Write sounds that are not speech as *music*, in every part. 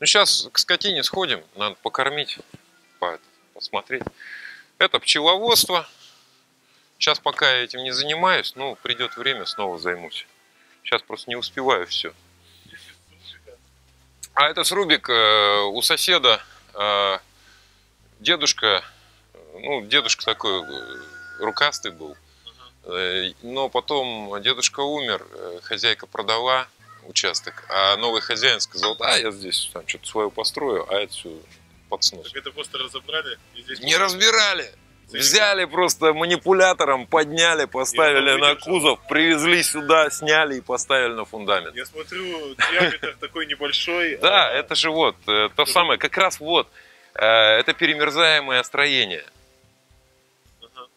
Ну, сейчас к скотине сходим, надо покормить, посмотреть. Это пчеловодство. Сейчас пока я этим не занимаюсь, ну, придет время, снова займусь. Сейчас просто не успеваю все. А это срубик э, у соседа. Э, дедушка, ну, дедушка такой э, рукастый был. Но потом дедушка умер, хозяйка продала участок, а новый хозяин сказал, да, я здесь там что-то свое построю, а это все под снос. Так это просто разобрали? И здесь Не разбирали! Взяли просто манипулятором, подняли, поставили на кузов, привезли сюда, сняли и поставили на фундамент. Я смотрю, диаметр такой небольшой. Да, а это же вот, э, то самое, как раз вот, это перемерзаемое строение.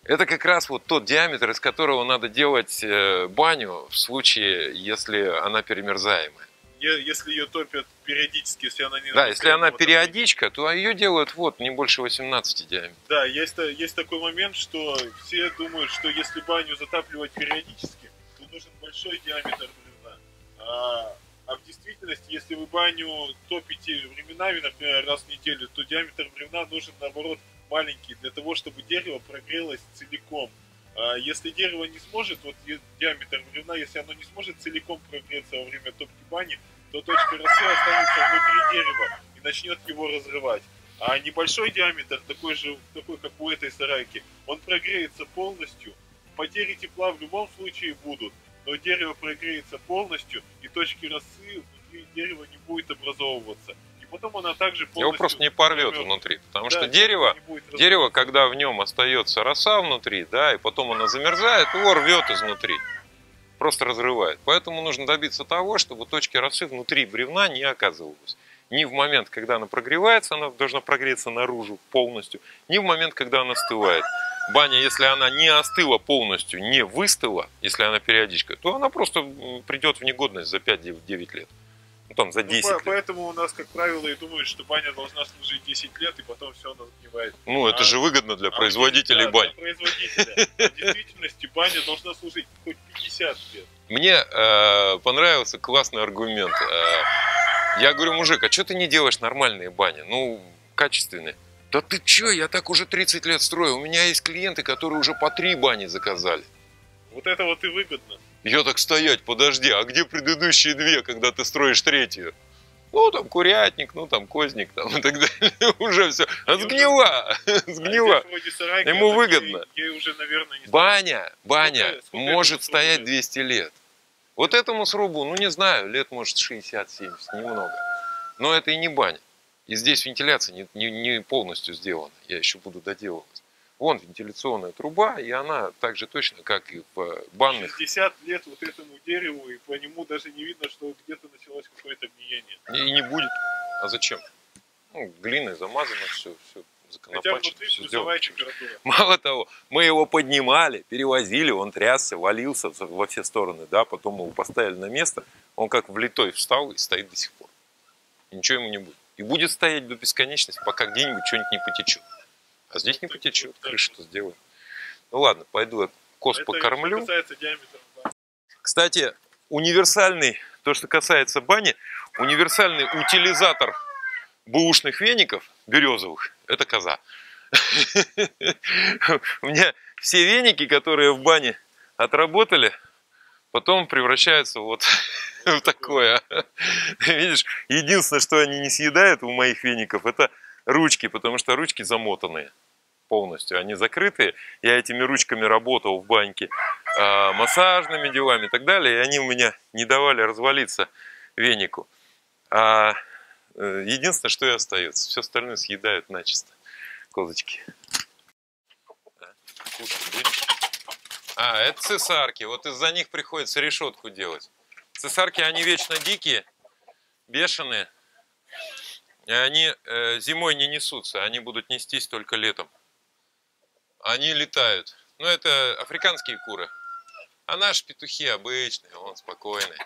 Это как раз вот тот диаметр, из которого надо делать э, баню в случае, если она перемерзаемая. Если ее топят периодически, если она не... Да, если она периодичка, то ее делают вот не больше 18 диаметров. Да, есть, есть такой момент, что все думают, что если баню затапливать периодически, то нужен большой диаметр бревна. А, а в действительности, если вы баню топите временами, например, раз в неделю, то диаметр бревна нужен, наоборот, маленький, для того, чтобы дерево прогрелось целиком. А если дерево не сможет, вот диаметр бревна, если оно не сможет целиком прогреться во время топки бани, то точка росы останется внутри дерева и начнет его разрывать. А небольшой диаметр, такой же, такой как у этой сарайки, он прогреется полностью. Потери тепла в любом случае будут, но дерево прогреется полностью, и точки росы внутри дерева не будет образовываться потом она также Его просто не порвет внутри, потому да, что дерево, дерево, когда в нем остается роса внутри, да, и потом она замерзает, его рвет изнутри, просто разрывает. Поэтому нужно добиться того, чтобы точки росы внутри бревна не оказывалось. Ни в момент, когда она прогревается, она должна прогреться наружу полностью, ни в момент, когда она остывает. Баня, если она не остыла полностью, не выстыла, если она периодичка, то она просто придет в негодность за 5-9 лет там за 10 ну, лет. Поэтому у нас, как правило, и думают, что баня должна служить 10 лет, и потом все она загнивает. Ну, это а, же выгодно для а производителей да, бань. Для производителя. А в действительности баня должна служить хоть 50 лет. Мне э, понравился классный аргумент. Э, я говорю, мужик, а что ты не делаешь нормальные бани? Ну, качественные. Да ты чё, я так уже 30 лет строю. У меня есть клиенты, которые уже по три бани заказали. Вот это вот и выгодно. Я так стоять, подожди, а где предыдущие две, когда ты строишь третью? Ну, там курятник, ну, там козник, там и так далее. *laughs* Уже все. А сгнила, сгнила. Ему выгодно. Баня, баня может стоять 200 лет. Вот этому срубу, ну, не знаю, лет, может, 60-70, немного. Но это и не баня. И здесь вентиляция не, не, не полностью сделана. Я еще буду доделывать. Вон вентиляционная труба, и она так же точно, как и в банных. 60 лет вот этому дереву, и по нему даже не видно, что где-то началось какое-то гниение. И не будет. А зачем? Ну, глиной замазано все, все законопачено, все сделано. Мало того, мы его поднимали, перевозили, он трясся, валился во все стороны, да, потом мы его поставили на место, он как влитой встал и стоит до сих пор. И ничего ему не будет. И будет стоять до бесконечности, пока где-нибудь что-нибудь не потечет. А здесь не потечет, крышу-то сделаем. Ну ладно, пойду я коз Это покормлю. Кстати, универсальный, то, что касается бани, универсальный утилизатор бэушных веников, березовых, это коза. *laughs* У меня все веники, которые в бане отработали, потом превращаются вот *laughs* в такое. Видишь, единственное, что они не съедают у моих веников, это ручки, потому что ручки замотанные полностью, они закрытые. Я этими ручками работал в баньке, э, массажными делами и так далее, и они у меня не давали развалиться венику. А э, единственное, что и остается, все остальное съедают начисто козочки. А, это цесарки. Вот из-за них приходится решетку делать. Цесарки, они вечно дикие, бешеные. И они э, зимой не несутся, они будут нестись только летом они летают. Ну, это африканские куры. А наши петухи обычные, он спокойный.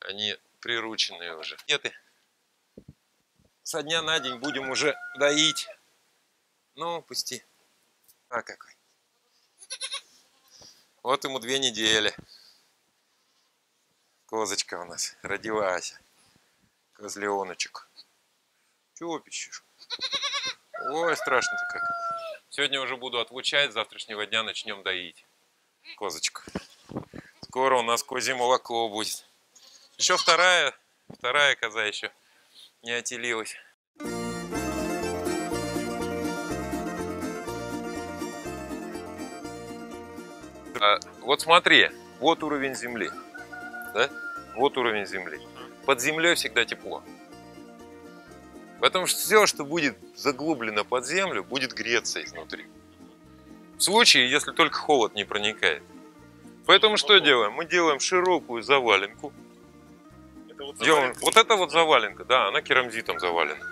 Они прирученные уже. Нет, со дня на день будем уже доить. Ну, пусти. А какой. Вот ему две недели. Козочка у нас родилась. Козленочек. Чего пищишь? Ой, страшно-то как. Сегодня уже буду отлучать, с завтрашнего дня начнем доить козочку. Скоро у нас козье молоко будет. Еще вторая, вторая коза еще не отелилась. А, вот смотри, вот уровень земли. Да? Вот уровень земли. Под землей всегда тепло. Потому что все, что будет заглублено под землю, будет греться изнутри. В случае, если только холод не проникает. Поэтому что делаем? Мы делаем широкую заваленку. Это вот Делаем, заваленка. вот это вот заваленка, да, она керамзитом завалена.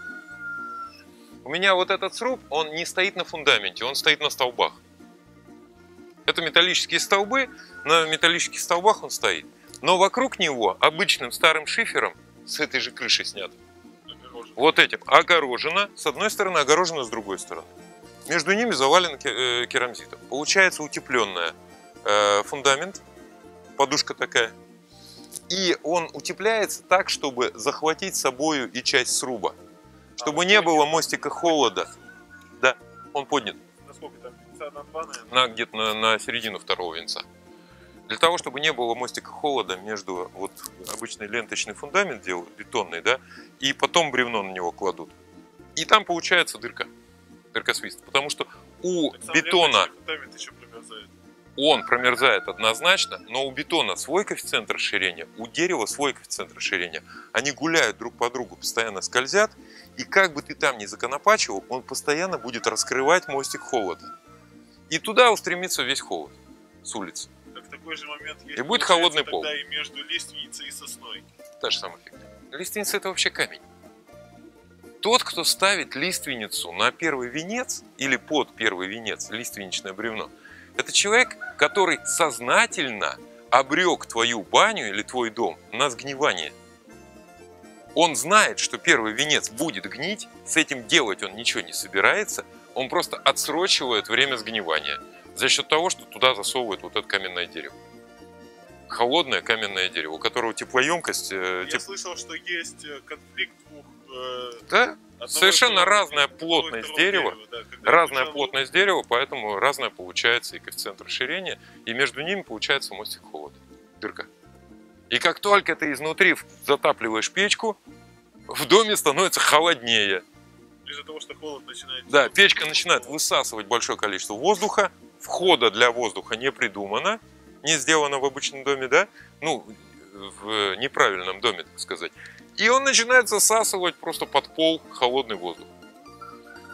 У меня вот этот сруб, он не стоит на фундаменте, он стоит на столбах. Это металлические столбы, на металлических столбах он стоит. Но вокруг него обычным старым шифером с этой же крыши снят. Вот этим огорожено, с одной стороны, огорожено с другой стороны. Между ними завален э, керамзитом. Получается утепленная э, фундамент, подушка такая. И он утепляется так, чтобы захватить собою и часть сруба. Чтобы А, не было мостика холода. Да, он поднят Насколько там? 50 на 2, наверное? на, где-то на, на середину второго венца. Для того, чтобы не было мостика холода между вот обычный ленточный фундамент делают, бетонный, да, и потом бревно на него кладут. И там получается дырка, дырка свист. Потому что у Так бетона фундамент еще промерзает. он промерзает однозначно, но у бетона свой коэффициент расширения, у дерева свой коэффициент расширения. Они гуляют друг по другу, постоянно скользят, и как бы ты там ни законопачивал, он постоянно будет раскрывать мостик холода. И туда устремится весь холод с улицы. Такой же момент есть. И будет холодный пол. Тогда и между лиственницей и сосной. Та же самая фигня. Лиственница это вообще камень. Тот, кто ставит лиственницу на первый венец или под первый венец, лиственничное бревно, это человек, который сознательно обрек твою баню или твой дом на сгнивание. Он знает, что первый венец будет гнить, с этим делать он ничего не собирается, он просто отсрочивает время сгнивания за счет того, что туда засовывает вот это каменное дерево. Холодное каменное дерево, у которого теплоемкость... э, Я теп- слышал, что есть э, конфликт двух... э, Да, одного Совершенно разная плотность второго дерева, да, разная лежал- плотность дерева, поэтому разная получается и коэффициент расширения, и между ними получается мостик холода, дырка. И как только ты изнутри затапливаешь печку, в доме становится холоднее. Из-за того, что холод начинает... Да, печка начинает высасывать большое количество воздуха, входа для воздуха не придумано, не сделано в обычном доме, да? Ну, в неправильном доме, так сказать. И он начинает засасывать просто под пол холодный воздух.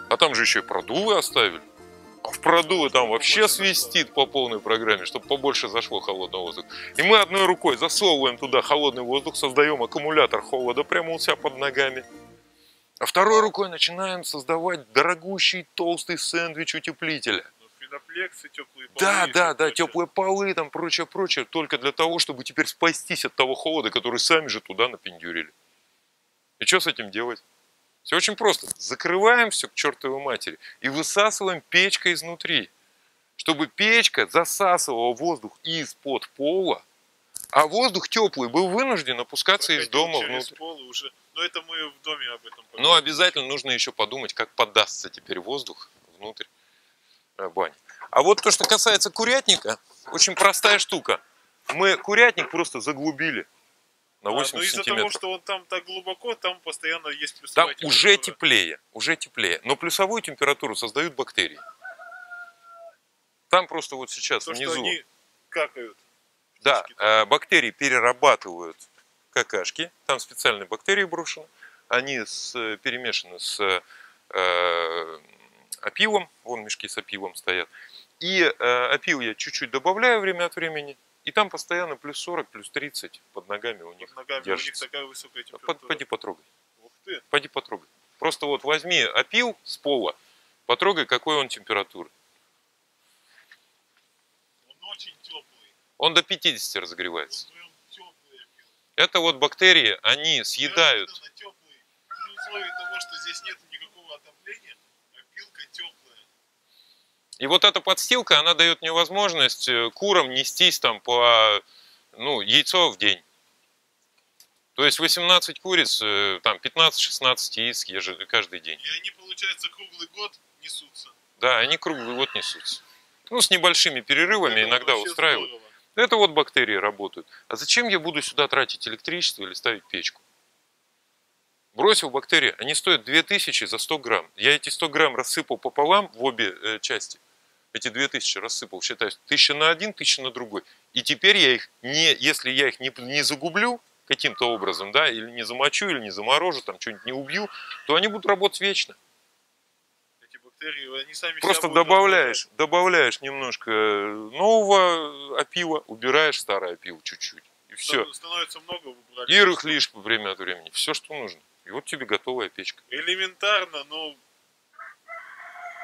А там же еще и продувы оставили. А в продувы там вообще свистит по полной программе, чтобы побольше зашло холодного воздуха. И мы одной рукой засовываем туда холодный воздух, создаем аккумулятор холода прямо у себя под ногами. А второй рукой начинаем создавать дорогущий толстый сэндвич утеплителя. Феноплексы, теплые полы Да, да, да, теплые полы, там прочее, прочее, только для того, чтобы теперь спастись от того холода, который сами же туда напендюрили. И что с этим делать? Все очень просто. Закрываем все к чертовой матери и высасываем печкой изнутри, чтобы печка засасывала воздух из-под пола, а воздух теплый был вынужден опускаться из Проходил дома через внутрь. пол уже... Но это мы в доме об этом Но поговорим. обязательно нужно еще подумать, как подастся теперь воздух внутрь бани. А вот то, что касается курятника, очень простая штука. Мы курятник просто заглубили на А, 80 ну из-за того, что он там так глубоко, там постоянно есть Там плюсовая уже температура. теплее, уже теплее. Но плюсовую температуру создают бактерии. Там просто вот сейчас То, что внизу, они какают. да, э, бактерии перерабатывают какашки. Там специальные бактерии брошены. Они с- э, перемешаны с э, опилом. Вон мешки с опилом стоят. И э, опил я чуть-чуть добавляю время от времени. И там постоянно плюс 40, плюс 30 под ногами у них Под ногами у них держится. такая высокая Под- температура. Поди потрогай. Ух ты. Пойди потрогай. Просто вот возьми опил с пола, потрогай, какой он температуры. Он очень теплый. Он до 50 разогревается. Он. Это вот бактерии, они съедают. Неожиданно теплый. При условии того, что здесь нет никакого отопления, опилка теплая. И вот эта подстилка, она дает мне возможность э, курам нестись там по ну, яйцо в день. То есть 18 куриц, э, там 15-16 яиц каждый день. И они, получается, круглый год несутся. Да, они круглый год несутся. Ну, с небольшими перерывами Это иногда устраивают. здорово. Это вот бактерии работают. А зачем я буду сюда тратить электричество или ставить печку? Бросил бактерии, они стоят 2000 за 100 грамм. Я эти 100 грамм рассыпал пополам в обе э, части. Эти 2000 рассыпал, считаю, 1000 на один, 1000 на другой. И теперь я их не, если я их не, не загублю каким-то образом, да, или не замочу, или не заморожу, там что-нибудь не убью, то они будут работать вечно. Эти бактерии, они сами Просто добавляешь, добавляешь немножко нового опила, убираешь старое опило чуть-чуть. И все. Стан- Становится много. И рыхлишь время от времени. Все, что нужно. И вот тебе готовая печка. Элементарно, но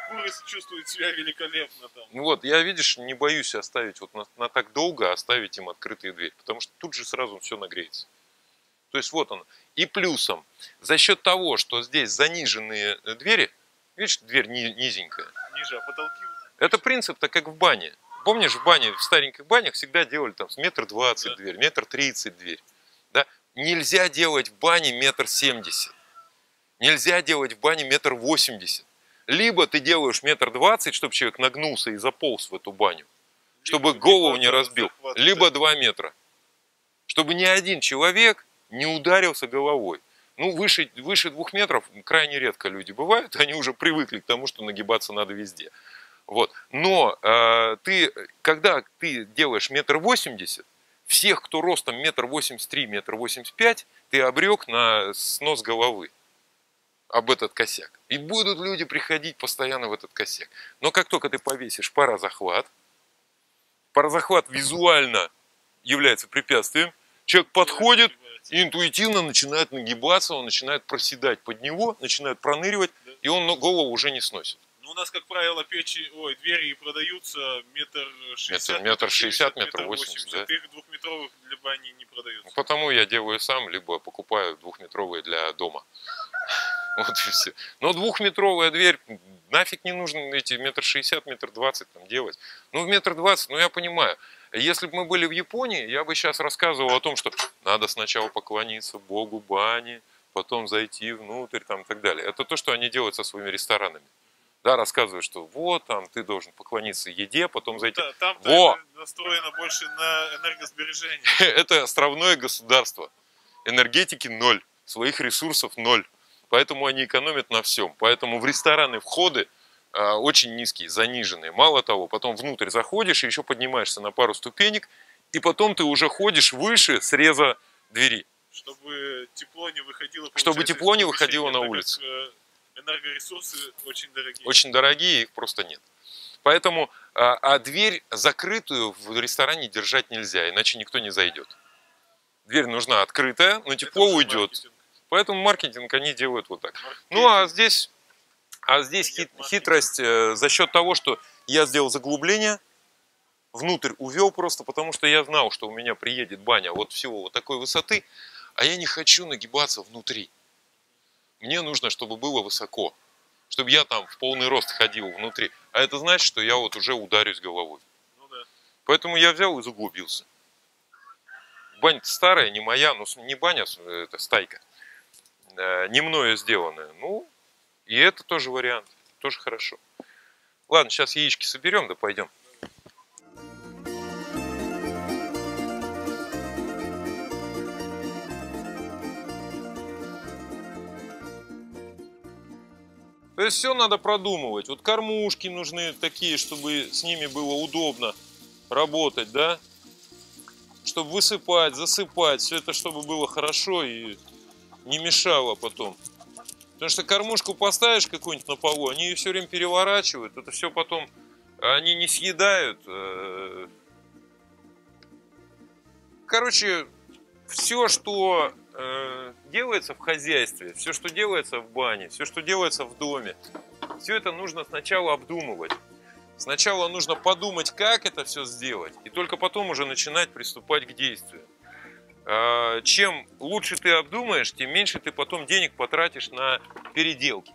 курица чувствует себя великолепно там. Ну вот, я, видишь, не боюсь оставить вот на, на так долго, оставить им открытые двери. Потому что тут же сразу все нагреется. То есть вот оно. И плюсом, за счет того, что здесь заниженные э, двери, видишь, дверь ни- низенькая, Ниже, а потолки Это принцип-то как в бане. Помнишь, в бане, в стареньких банях всегда делали там с метр двадцать Да. дверь, метр тридцать дверь. Нельзя делать в бане метр семьдесят. Нельзя делать в бане метр восемьдесят. Либо ты делаешь метр двадцать, чтобы человек нагнулся и заполз в эту баню, чтобы либо- голову не разбил, либо два метра. Чтобы ни один человек не ударился головой. Ну, выше, выше двух метров крайне редко люди бывают, *laughs* они уже привыкли к тому, что нагибаться надо везде. Вот. Но э, ты, когда ты делаешь метр восемьдесят, всех, кто ростом метр восемьдесят три, метр восемьдесят пять, ты обрек на снос головы об этот косяк. И будут люди приходить постоянно в этот косяк. Но как только ты повесишь парозахват, парозахват визуально является препятствием, человек подходит, и интуитивно начинает нагибаться, он начинает проседать под него, начинает проныривать, и он ну, голову уже не сносит. Ну, у нас, как правило, печи, ой, двери продаются метр шестьдесят, метр шестьдесят, 70, метр восемьдесят, да. Их двухметровых для бани не продаются. Ну, Потому я делаю сам, либо покупаю двухметровые для дома. *laughs* Вот и все. Но двухметровая дверь, нафиг не нужно эти метр шестьдесят, метр двадцать там делать. Ну, в метр двадцать, ну я понимаю. Если бы мы были в Японии, я бы сейчас рассказывал о том, что надо сначала поклониться богу бани, потом зайти внутрь там, и так далее. Это то, что они делают со своими ресторанами. Да, рассказывают, что вот там ты должен поклониться еде, потом зайти. Да, там Во! настроено больше на энергосбережение. *laughs* это островное государство. Энергетики ноль, своих ресурсов ноль. Поэтому они экономят на всем. Поэтому в рестораны входы а, очень низкие, заниженные. Мало того, потом внутрь заходишь и еще поднимаешься на пару ступенек, и потом ты уже ходишь выше среза двери. Чтобы тепло не выходило. Чтобы тепло не выходило на улицу. как, э, Энергоресурсы очень дорогие. Очень дорогие, их просто нет. Поэтому, а, а дверь закрытую в ресторане держать нельзя, иначе никто не зайдет. Дверь нужна открытая, но тепло уйдет. маркетинг. Поэтому маркетинг они делают вот так. Маркетинг. Ну а здесь, а здесь хит- хитрость э, за счет того, что я сделал заглубление, внутрь увел просто, потому что я знал, что у меня приедет баня вот всего вот такой высоты, а я не хочу нагибаться внутри. Мне нужно, чтобы было высоко, чтобы я там в полный рост ходил внутри. А это значит, что я вот уже ударюсь головой. Ну да. Поэтому я взял и заглубился. Баня старая, не моя, с- не баня, это стайка. Э, Не мною сделанная. Ну, и это тоже вариант. Тоже хорошо. Ладно, сейчас яички соберем, да пойдем. То есть все надо продумывать. Вот кормушки нужны такие, чтобы с ними было удобно работать, да? Чтобы высыпать, засыпать, все это чтобы было хорошо и не мешало потом. Потому что кормушку поставишь какую-нибудь на полу, они ее все время переворачивают, это все потом они не съедают. э. Короче, все, что э, делается в хозяйстве, все, что делается в бане, все, что делается в доме, все это нужно сначала обдумывать. Сначала нужно подумать, как это все сделать, и только потом уже начинать приступать к действию. А, Чем лучше ты обдумаешь, тем меньше ты потом денег потратишь на переделки.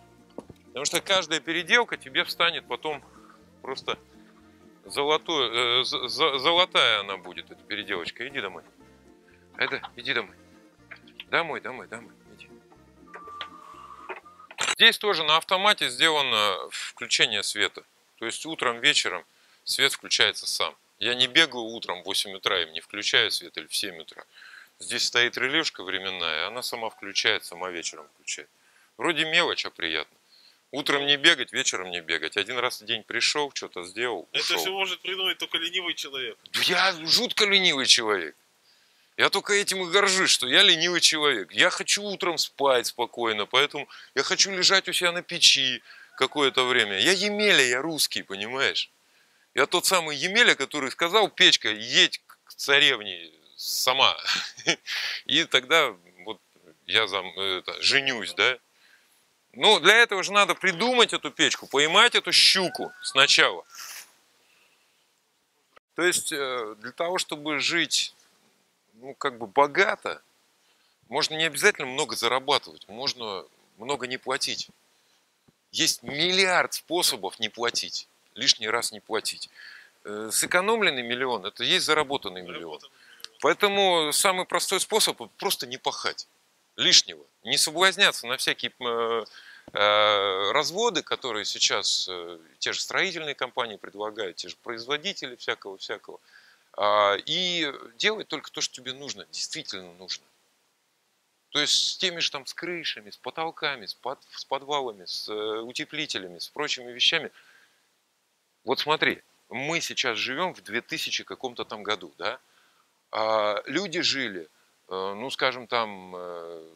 Потому что каждая переделка тебе встанет потом просто золотой, э, золотая она будет, эта переделочка. Иди домой. Это, иди домой. Домой, домой, домой. Иди. Здесь тоже на автомате сделано включение света. То есть утром, вечером свет включается сам. Я не бегаю утром в 8 утра и не включаю свет или в 7 утра. Здесь стоит релешка временная, она сама включает, сама вечером включает. Вроде мелочь, а приятно. Утром не бегать, вечером не бегать. Один раз в день пришел, что-то сделал, Это ушел. все может придумать только ленивый человек. Да Я жутко ленивый человек. Я только этим и горжусь, что я ленивый человек. Я хочу утром спать спокойно, поэтому я хочу лежать у себя на печи какое-то время. Я Емеля, я русский, понимаешь? Я тот самый Емеля, который сказал, Печка, едь к царевне сама. *laughs* И тогда вот я зам, это, женюсь, да? Ну, для этого же надо придумать эту печку, поймать эту щуку сначала. То есть э, для того, чтобы жить, ну, как бы богато, можно не обязательно много зарабатывать, можно много не платить. Есть миллиард способов не платить, лишний раз не платить. Э, Сэкономленный миллион – это есть заработанный миллион. Поэтому самый простой способ – просто не пахать лишнего. Не соблазняться на всякие э, э, разводы, которые сейчас те же строительные компании предлагают, те же производители всякого-всякого. А, И делать только то, что тебе нужно, действительно нужно. То есть с теми же там с крышами, с потолками, с, под- с подвалами, с э, утеплителями, с прочими вещами. Вот смотри, мы сейчас живем в 2000 каком-то там году, да? А люди жили, э, ну, скажем, там э,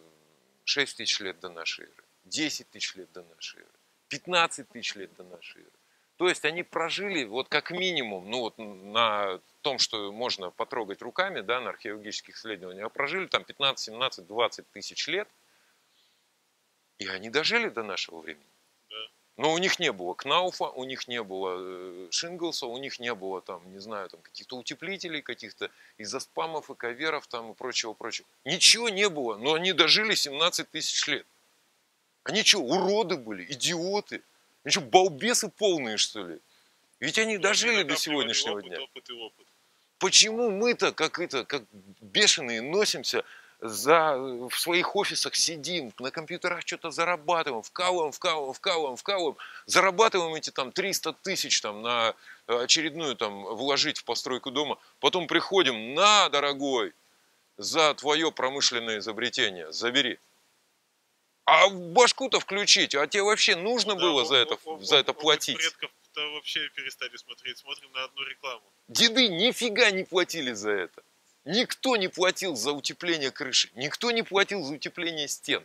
6 тысяч лет до нашей эры, 10 тысяч лет до нашей эры, 15 тысяч лет до нашей эры. То есть они прожили вот как минимум, ну вот на том, что можно потрогать руками, да, на археологических исследованиях, а прожили там 15, 17, 20 тысяч лет, и они дожили до нашего времени. Да. Но у них не было Кнауфа, у них не было э, Шинглса, у них не было там, не знаю, там каких-то утеплителей, каких-то изоспамов и каверов там и прочего-прочего. Ничего не было, но они дожили 17 тысяч лет. Они что, уроды были, идиоты? Они что, балбесы полные, что ли? Ведь они дожили до сегодняшнего опыт, дня. Опыт опыт. Почему мы-то, как это, как бешеные, носимся за, в своих офисах, сидим, на компьютерах что-то зарабатываем, вкалываем, вкалываем, вкалываем, вкалываем, зарабатываем эти там 300 тысяч там на э, очередную там вложить в постройку дома, потом приходим, на, дорогой, за твое промышленное изобретение, забери. А башку-то включить, а тебе вообще нужно Да, было о- за это, о- о- за это опыт платить? предков-то вообще перестали смотреть. Смотрим на одну рекламу. Деды нифига не платили за это. Никто не платил за утепление крыши, никто не платил за утепление стен,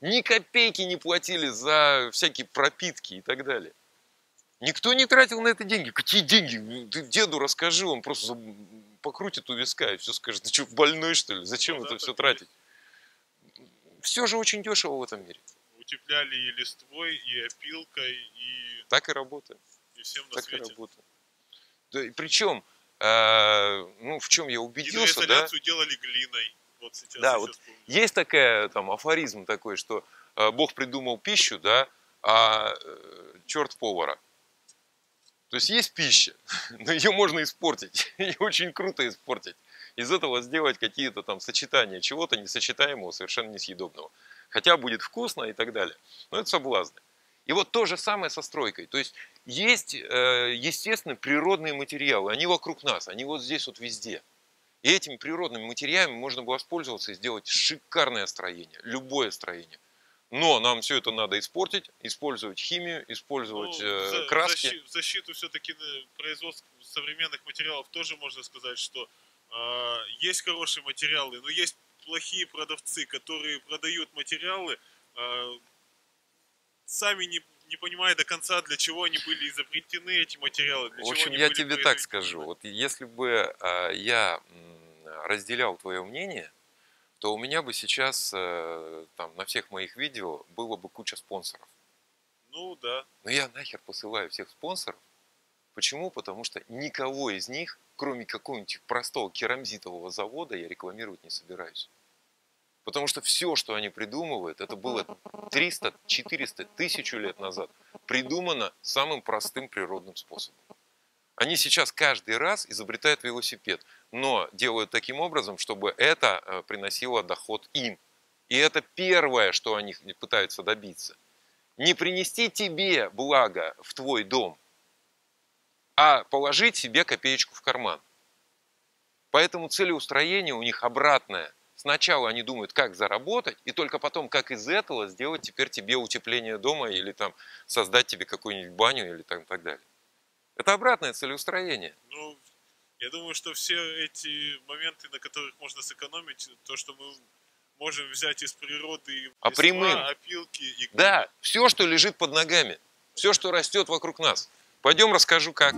ни копейки не платили за всякие пропитки и так далее. Никто не тратил на это деньги. Какие деньги? Ты деду расскажи, он просто покрутит у виска и все скажет, ты что, больной что ли? Зачем Ну, это да, все тратить? Все же очень дешево в этом мире. Утепляли и листвой, и опилкой, и, Так и работает. и всем на Так и свете. работает. Да, и причем, э, ну, в чем я убедился, да? Делали глиной. Вот сейчас Да, вот помню. Есть такая там афоризм такой, что э, Бог придумал пищу, да, а э, черт повара. То есть есть пища, *laughs* но ее можно испортить. *laughs* И очень круто испортить. Из этого сделать какие-то там сочетания чего-то несочетаемого, совершенно несъедобного. Хотя будет вкусно и так далее. Но это соблазны. И вот то же самое со стройкой. То есть есть, э, естественно, природные материалы. Они вокруг нас, они вот здесь вот везде. И этими природными материалами можно было воспользоваться и сделать шикарное строение, любое строение. Но нам все это надо испортить, использовать химию, использовать Ну, э, за- краски. В защиту все-таки производства современных материалов тоже можно сказать, что есть хорошие материалы, но есть плохие продавцы, которые продают материалы, а, сами не, не понимая до конца, для чего они были изобретены, эти материалы. Для В общем, я тебе так скажу. Вот если бы а, я разделял твое мнение, то у меня бы сейчас э, там на всех моих видео было бы куча спонсоров. Ну да. Но я нахер посылаю всех спонсоров. Почему? Потому что никого из них, кроме какого-нибудь простого керамзитового завода, я рекламировать не собираюсь. Потому что все, что они придумывают, это было 300, 400, тысячу лет назад, придумано самым простым природным способом. Они сейчас каждый раз изобретают велосипед, но делают таким образом, чтобы это э, приносило доход им. И это первое, что они пытаются добиться. Не принести тебе благо в твой дом, а положить себе копеечку в карман. Поэтому целеустроение у них обратное. Сначала они думают, как заработать, и только потом, как из этого сделать теперь тебе утепление дома или там создать тебе какую-нибудь баню или там, так далее. Это обратное целеустроение. Ну, я думаю, что все эти моменты, на которых можно сэкономить, то, что мы можем взять из природы А листва, прямым? опилки и Да, все, что лежит под ногами, все, что растет вокруг нас. Пойдем расскажу, как.